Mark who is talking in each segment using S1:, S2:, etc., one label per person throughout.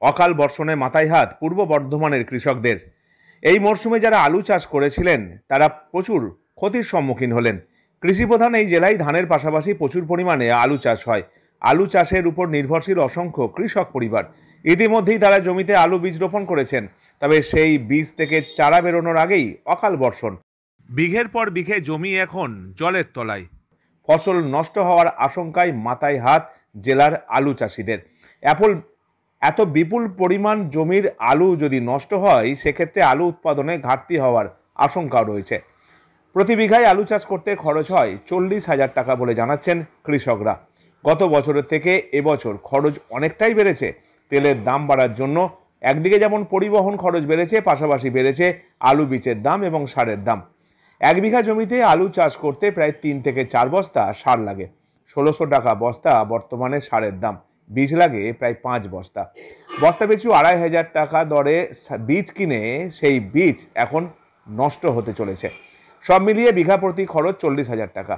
S1: অকাল বর্ষণে মাথায় হাত পূর্ব বর্ধমানের কৃষকদের। এই মরশুমে যারা আলু চাষ করেছিলেন, তারা প্রচুর ক্ষতির সম্মুখীন হলেন। কৃষিপ্রধান এই জেলায় ধানের পাশাপাশি প্রচুর পরিমাণে আলু চাষ হয়। আলু চাষের উপর নির্ভরশীল অসংখ্য কৃষক পরিবার। ইতিমধ্যেই তারা জমিতে আলু বীজ রোপণ করেছেন, তবে সেই বীজ থেকে চারা বেরোনোর আগেই অকাল বর্ষণ। বিঘের পর বিঘে জমি এখন জলের তলায়। ফসল নষ্ট হওয়ার আশঙ্কায় মাথায় হাত জেলার আলু চাষিদের। অ্যাপল এত বিপুল পরিমাণ জমির আলু যদি নষ্ট হয়, সেক্ষেত্রে আলু উৎপাদনে ঘাটতি হওয়ার আশঙ্কাও রয়েছে। প্রতি বিঘায় আলু চাষ করতে খরচ হয় চল্লিশ হাজার টাকা বলে জানাচ্ছেন কৃষকরা। গত বছরের থেকে এবছর খরচ অনেকটাই বেড়েছে। তেলের দাম বাড়ার জন্য একদিকে যেমন পরিবহন খরচ বেড়েছে, পাশাপাশি বেড়েছে আলু বীজের দাম এবং সারের দাম। এক বিঘা জমিতে আলু চাষ করতে প্রায় তিন থেকে চার বস্তা সার লাগে। ষোলোশো টাকা বস্তা বর্তমানে সারের দাম। বীজ লাগে প্রায় পাঁচ বস্তা। বস্তা পিছু আড়াই হাজার টাকা দরে বীজ কিনে সেই বীজ এখন নষ্ট হতে চলেছে। সব মিলিয়ে বিঘা প্রতি খরচ চল্লিশ হাজার টাকা।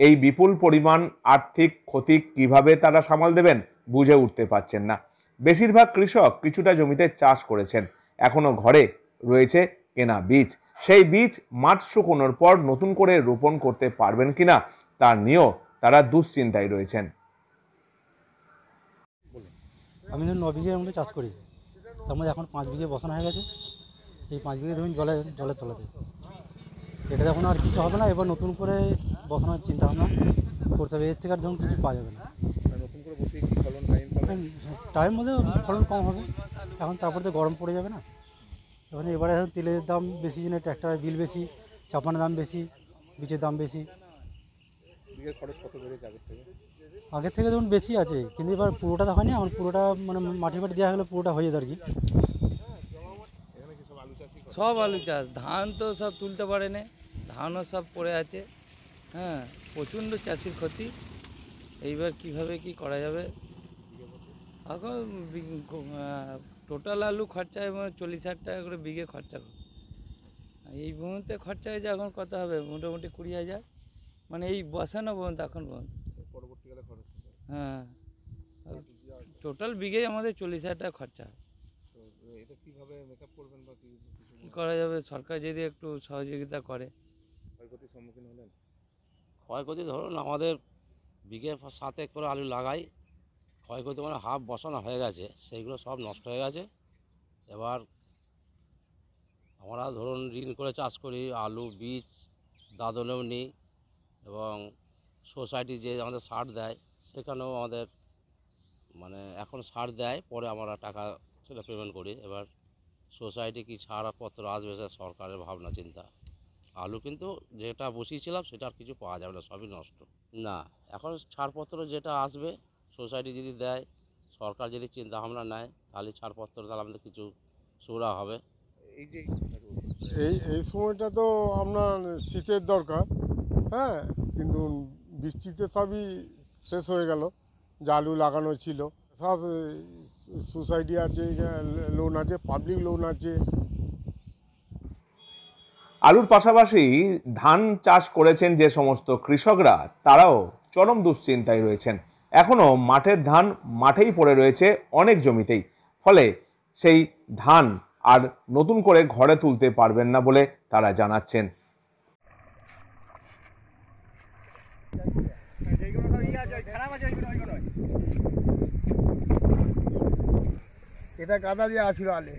S1: এই বিপুল পরিমাণ আর্থিক ক্ষতি কীভাবে তারা সামাল দেবেন বুঝে উঠতে পারছেন না। বেশিরভাগ কৃষক কিছুটা জমিতে চাষ করেছেন। এখনও ঘরে রয়েছে কেনা বীজ। সেই বীজ মাঠ শুকোনোর পর নতুন করে রোপণ করতে পারবেন কিনা তা নিয়েও তারা দুশ্চিন্তায় রয়েছেন।
S2: আমি ধরুন ন বিঘের মধ্যে চাষ করি। তার মধ্যে এখন পাঁচ বিঘে বসানো হয়ে গেছে। এই পাঁচ বিঘে ধরুন জলে, জলের তলাতে। এটা এখন আর কিছু হবে না, এবার নতুন করে বসানোর চিন্তা ভাবনা করতে হবে। এর থেকে আর ধরুন কিছু পাওয়া যাবে না। টাইম মধ্যে ফলন কম হবে। এখন তারপরে তো গরম পড়ে যাবে না। এখন এবারে এখন তেলের দাম বেশি জন্য ট্র্যাক্টরের বিল বেশি, চাপানের দাম বেশি, বীজের দাম বেশি। আগের থেকে? ধরুন বেশি আছে কিন্তু এবার পুরোটা তো হয়নি এখন পুরোটা মানে মাটি মাটি দেওয়া হলে পুরোটা হয়ে যেত আর কি।
S3: সব আলু চাষ ধান তো সব তুলতে পারে না ধানও সব পড়ে আছে হ্যাঁ প্রচণ্ড চাষির ক্ষতি এইবার কীভাবে কি করা যাবে? এখন টোটাল আলু খরচা এবং চল্লিশ হাজার টাকা করে বিঘে খরচা। এই মুহূর্তে খরচা হয়েছে এখন কত হবে মোটামুটি কুড়ি হাজার। মানে এই বসানো পর্যন্ত এখন পর্যন্ত হ্যাঁ। টোটাল বিঘে আমাদের চল্লিশ হাজার টাকা খরচা হয়। কি করা যাবে? সরকার যদি একটু সহযোগিতা করে।
S4: ক্ষয়ক্ষতি ধরুন আমাদের বিঘে পর সাত করে আলু লাগাই। ক্ষয়ক্ষতি মানে হাফ বসানো হয়ে গেছে সেইগুলো সব নষ্ট হয়ে গেছে। এবার আমরা ধরুন ঋণ করে চাষ করি আলু বীজ দাদনেও নিই। এবং সোসাইটি যে আমাদের সার দেয় সেখানেও আমাদের মানে এখন সার দেয় পরে আমরা টাকা সেটা পেমেন্ট করি। এবার সোসাইটি কি ছাড়পত্র আসবে সে সরকারের ভাবনা চিন্তা। আলু কিন্তু যেটা বসিয়েছিলাম সেটা আর কিছু পাওয়া যাবে না সবই নষ্ট। না। এখন ছাড়পত্র যেটা আসবে সোসাইটি যদি দেয় সরকার যদি চিন্তা ভাবনা নেয় তাহলে ছাড়পত্র তাহলে আমাদের কিছু সুরা হবে।
S5: এই যে এই এই সময়টা তো আপনার শীতের দরকার। হ্যাঁ কিন্তু বৃষ্টিতে সবই শেষ হয়ে গেল। যা আলু লাগানো ছিল। সব সোসাইটি আছে লোন আছে পাবলিক লোন আছে।
S1: আলুর পাশাপাশি ধান চাষ করেছেন যে সমস্ত কৃষকরা, তারাও চরম দুশ্চিন্তায় রয়েছেন। এখনও মাঠের ধান মাঠেই পড়ে রয়েছে অনেক জমিতেই। ফলে সেই ধান আর নতুন করে ঘরে তুলতে পারবেন না বলে তারা জানাচ্ছেন।
S6: এটা কাদা দিয়ে আসছিল আলে।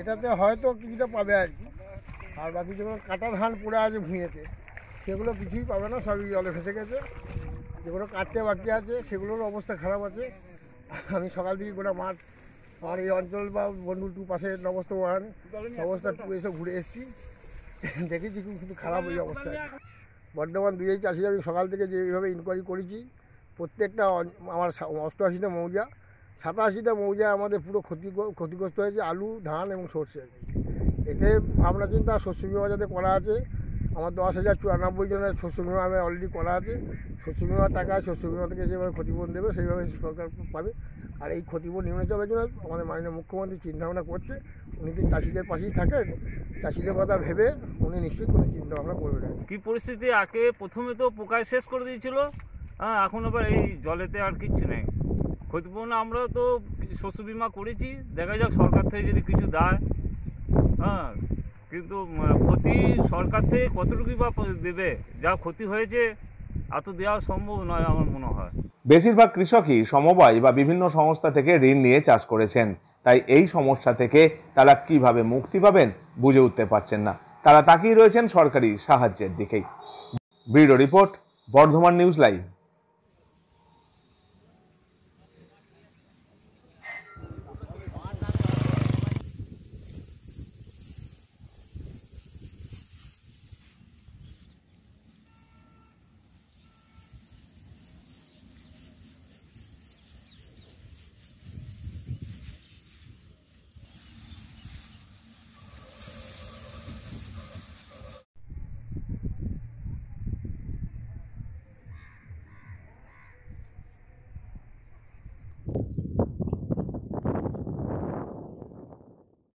S6: এটাতে হয়তো কিছুটা পাবে আর কি। আর বাকি যেগুলো কাটা ধান পড়ে আছে ভুঁইয়েতে, সেগুলো কিছুই পাবে না, সবই জলে ফেসে গেছে। যেগুলো কাটতে বাকি আছে, সেগুলোর অবস্থা খারাপ আছে। আমি সকাল থেকে গোটা মাঠ, আমার এই অঞ্চল বা বন্ধু টু পাশে নবস্ত ওয়ান অবস্থা টু এসে ঘুরে এসেছি। দেখেছি খুব খারাপ এই অবস্থা। বর্ধমান দুই চাষি আমি সকাল থেকে যে এইভাবে ইনকোয়ারি করেছি, প্রত্যেকটা আমার অষ্টআশিটা মৌজা সাতাশিটা মৌজা আমাদের পুরো ক্ষতি ক্ষতিগ্রস্ত হয়েছে, আলু, ধান এবং সর্ষে। এতে ভাবনা চিন্তা শস্য বিমা যাতে করা আছে, আমার দশ হাজার চুরানব্বই জনের শস্য বিমা আমি অলরেডি করা আছে। শস্য বিমার টাকা শস্য বিমা থেকে যেভাবে ক্ষতিপূরণ দেবে, সেইভাবে সরকার পাবে। আর এই ক্ষতিপূরণ নিম্নচাপের জন্য আমাদের মাননীয় মুখ্যমন্ত্রী চিন্তাভাবনা করছে, উনি তো চাষিদের পাশেই থাকেন, চাষিদের কথা ভেবে উনি নিশ্চয়ই কোনো চিন্তাভাবনা করবেন
S7: কি পরিস্থিতি? আগে প্রথমে তো পোকায় শেষ করে দিয়েছিল হ্যাঁ এখন আবার এই জলেতে আর কিচ্ছু নেই। ক্ষতিপূরণ আমরা তো শস্য বিমা করেছি, দেখা যাক সরকার থেকে যদি কিছু দেয়। হ্যাঁ কিন্তু ক্ষতি সরকার থেকে কতটুকুই বা দেবে? যা ক্ষতি হয়েছে এত দেওয়া সম্ভব নয় আমার মনে হয়।
S1: বেশিরভাগ কৃষকই সমবায় বা বিভিন্ন সংস্থা থেকে ঋণ নিয়ে চাষ করেছেন। তাই এই সমস্যা থেকে তারা কীভাবে মুক্তি পাবেন বুঝে উঠতে পারছেন না। তারা তাকিয়ে রয়েছেন সরকারি সাহায্যের দিকেই। Bureau report, Bardhaman news live.